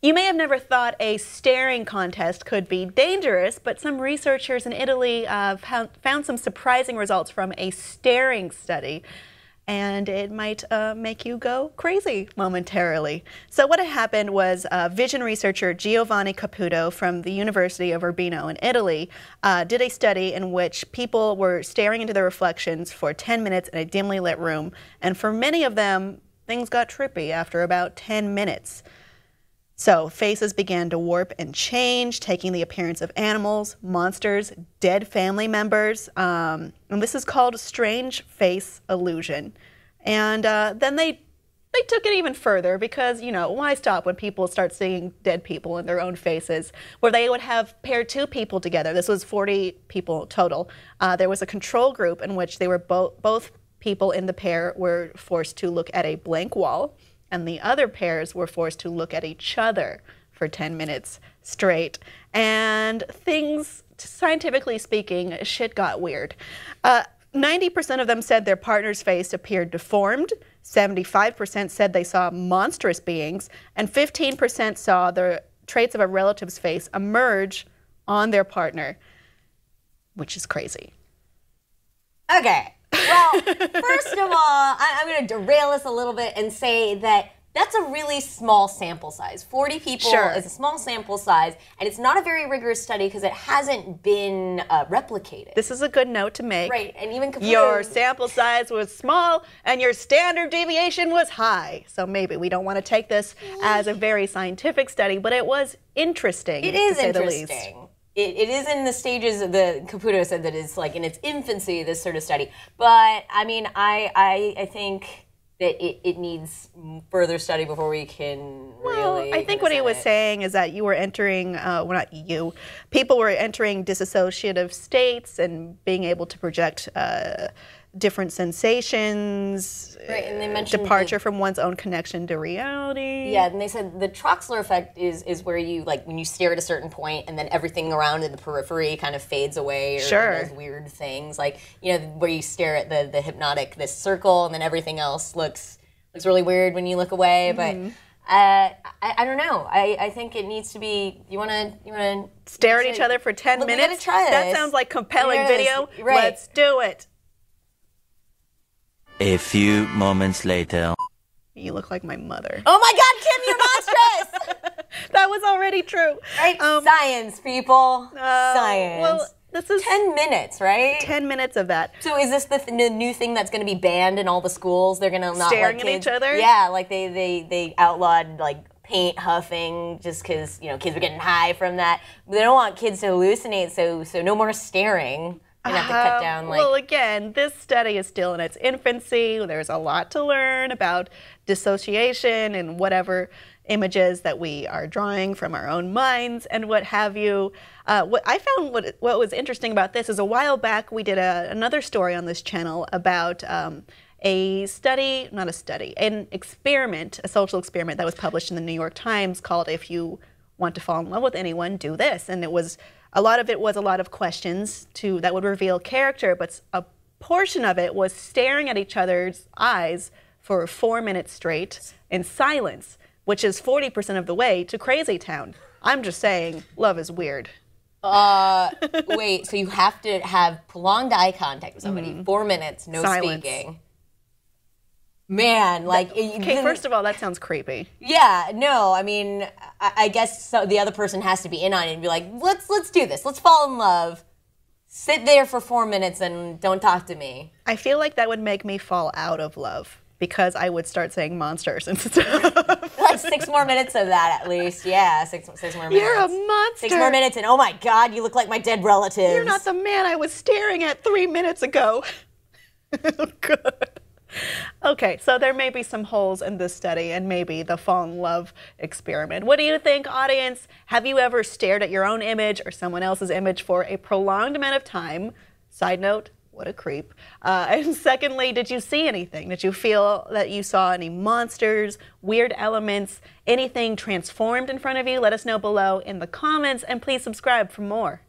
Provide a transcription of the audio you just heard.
You may have never thought a staring contest could be dangerous, but some researchers in Italy uh, found some surprising results from a staring study and it might uh, make you go crazy momentarily. So what had happened was uh, vision researcher Giovanni Caputo from the University of Urbino in Italy uh, did a study in which people were staring into their reflections for 10 minutes in a dimly lit room, and for many of them, things got trippy after about 10 minutes. So faces began to warp and change, taking the appearance of animals, monsters, dead family members. Um, and this is called strange face illusion. And uh, then they they took it even further because you know why stop when people start seeing dead people in their own faces where they would have paired two people together this was 40 people total uh, there was a control group in which they were both both people in the pair were forced to look at a blank wall and the other pairs were forced to look at each other for 10 minutes straight. And things, scientifically speaking, shit got weird. Uh, 90% of them said their partner's face appeared deformed, 75% said they saw monstrous beings, and 15% saw the traits of a relative's face emerge on their partner, which is crazy. Okay, well, first of all, I, am going to derail us a little bit and say that that's a really small sample size. 40 people sure. is a small sample size, and it's not a very rigorous study because it hasn't been uh, replicated. This is a good note to make. Right, and even your sample size was small and your standard deviation was high. So maybe we don't want to take this as a very scientific study, but it was interesting. It is interesting it, it is in the stages of the Caputo said that it's like in its infancy, this sort of study. But I mean, I, I, I think that it, it needs further study before we can well, really. I think what he was it. saying is that you were entering, uh, well, not you, people were entering disassociative states and being able to project. Uh, different sensations, right, and they mentioned departure the, from one's own connection to reality. Yeah, and they said the Troxler effect is is where you like when you stare at a certain point and then everything around in the periphery kind of fades away or sure. weird things. Like, you know, where you stare at the the hypnotic this circle and then everything else looks looks really weird when you look away, mm-hmm. but uh, I, I, don't know. I, I think it needs to be. You want to you want to stare at each other for ten minutes? try this. That sounds like compelling video. Right. Let's do it. A few moments later. You look like my mother. Oh my God, Kim, you're monstrous! that was already true. Right? Um, Science, people. Uh, Science. Well, this is 10 minutes, right? 10 minutes of that. So is this the th- new thing that's going to be banned in all the schools? They're going to not Staring let kids, at each other? Yeah, like they, they, they outlawed like paint huffing just because, you know, kids are getting high from that. They don't want kids to hallucinate, so so no more staring have to cut down like. Well, again, this study is still in its infancy. There's a lot to learn about dissociation and whatever images that we are drawing from our own minds and what have you. Uh, what I found what, what was interesting about this is a while back we did a, another story on this channel about um, a study, not a study, an experiment, a social experiment that was published in the New York Times called If You Want to Fall in Love with Anyone, Do This. And it was a lot of it was a lot of questions to that would reveal character, but a portion of it was staring at each other's eyes for four minutes straight in silence, which is 40% of the way to Crazy Town. I'm just saying, love is weird. Uh, wait, so you have to have prolonged eye contact with somebody, mm-hmm. four minutes, no Silence. speaking man like okay first of all that sounds creepy. Yeah no i mean i, I guess so the other person has to be in on it and be like let's let's do this. Let's fall in love. Sit there for four minutes and don't talk to me. I feel like that would make me fall out of love because i would start saying monsters and stuff. Like six more minutes of that at least. Yeah six, six more minutes you're a monster six more minutes and oh my god you look like my dead relative you're not the man i was staring at three minutes ago. Good Okay, so there may be some holes in this study and maybe the fall in love experiment. What do you think, audience? Have you ever stared at your own image or someone else's image for a prolonged amount of time? Side note, what a creep. Uh, and secondly, did you see anything? Did you feel that you saw any monsters, weird elements, anything transformed in front of you? Let us know below in the comments and please subscribe for more.